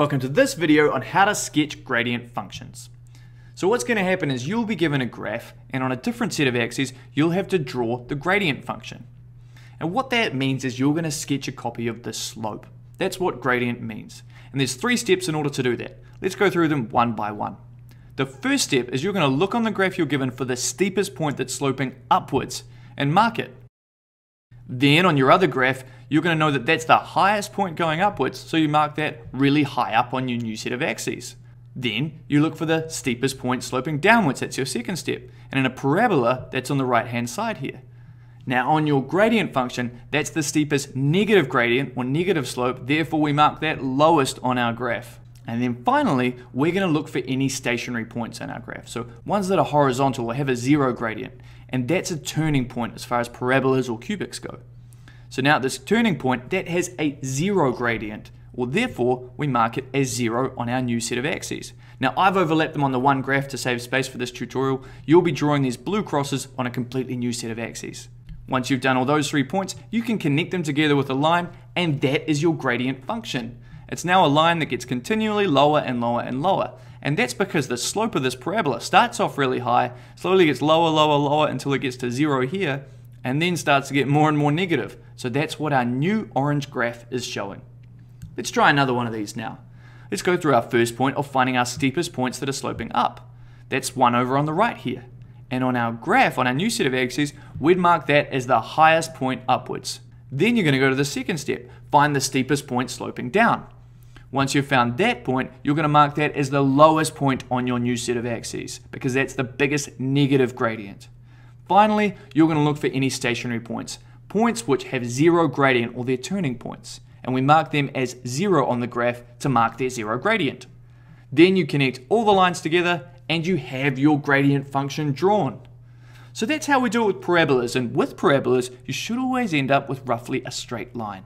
Welcome to this video on how to sketch gradient functions. So what's going to happen is you'll be given a graph and on a different set of axes you'll have to draw the gradient function. And what that means is you're going to sketch a copy of the slope. That's what gradient means. And there's three steps in order to do that. Let's go through them one by one. The first step is you're going to look on the graph you're given for the steepest point that's sloping upwards and mark it. Then on your other graph, you're going to know that that's the highest point going upwards, so you mark that really high up on your new set of axes. Then you look for the steepest point sloping downwards, that's your second step. And in a parabola, that's on the right hand side here. Now on your gradient function, that's the steepest negative gradient or negative slope, therefore we mark that lowest on our graph. And then finally, we're going to look for any stationary points in our graph. So ones that are horizontal will have a zero gradient, and that's a turning point as far as parabolas or cubics go. So now this turning point, that has a zero gradient, well therefore we mark it as zero on our new set of axes. Now I've overlapped them on the one graph to save space for this tutorial. You'll be drawing these blue crosses on a completely new set of axes. Once you've done all those three points, you can connect them together with a line, and that is your gradient function. It's now a line that gets continually lower and lower and lower. And that's because the slope of this parabola starts off really high, slowly gets lower, lower, lower until it gets to zero here, and then starts to get more and more negative. So that's what our new orange graph is showing. Let's try another one of these now. Let's go through our first point of finding our steepest points that are sloping up. That's one over on the right here. And on our graph, on our new set of axes, we'd mark that as the highest point upwards. Then you're going to go to the second step, find the steepest point sloping down. Once you've found that point, you're going to mark that as the lowest point on your new set of axes because that's the biggest negative gradient. Finally, you're going to look for any stationary points, points which have zero gradient or their turning points, and we mark them as zero on the graph to mark their zero gradient. Then you connect all the lines together and you have your gradient function drawn. So that's how we do it with parabolas, and with parabolas, you should always end up with roughly a straight line.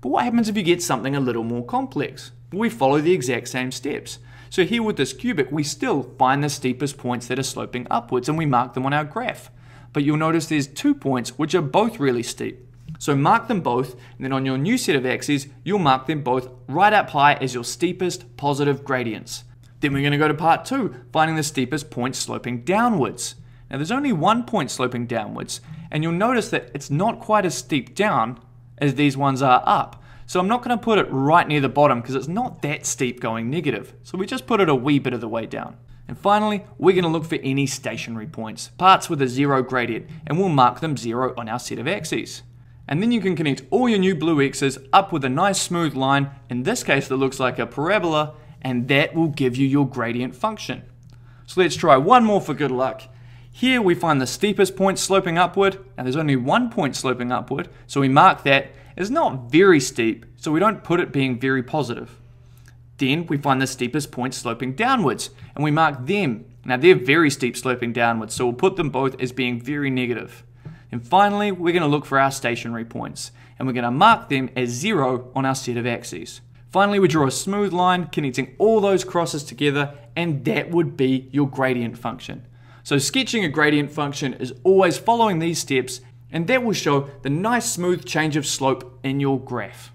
But what happens if you get something a little more complex? We follow the exact same steps. So here with this cubic, we still find the steepest points that are sloping upwards and we mark them on our graph. But you'll notice there's two points which are both really steep. So mark them both, and then on your new set of axes, you'll mark them both right up high as your steepest positive gradients. Then we're going to go to part two, finding the steepest point sloping downwards. Now there's only one point sloping downwards, and you'll notice that it's not quite as steep down as these ones are up. So I'm not going to put it right near the bottom because it's not that steep going negative. So we just put it a wee bit of the way down. And finally, we're going to look for any stationary points, parts with a zero gradient, and we'll mark them zero on our set of axes. And then you can connect all your new blue x's up with a nice smooth line, in this case that looks like a parabola, and that will give you your gradient function. So let's try one more for good luck. Here we find the steepest point sloping upward, and there's only one point sloping upward, so we mark that as not very steep, so we don't put it being very positive. Then we find the steepest point sloping downwards, and we mark them. Now they're very steep sloping downwards, so we'll put them both as being very negative. And finally, we're going to look for our stationary points, and we're going to mark them as zero on our set of axes. Finally, we draw a smooth line connecting all those crosses together, and that would be your gradient function. So sketching a gradient function is always following these steps and that will show the nice smooth change of slope in your graph.